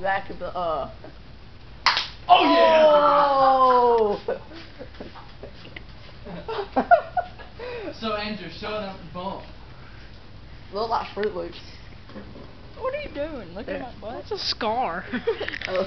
back of the uh. Oh yeah. Oh! So Andrew, show them the bump. Look like Froot Loops. What are you doing? Look at my butt. That's a scar. Oh.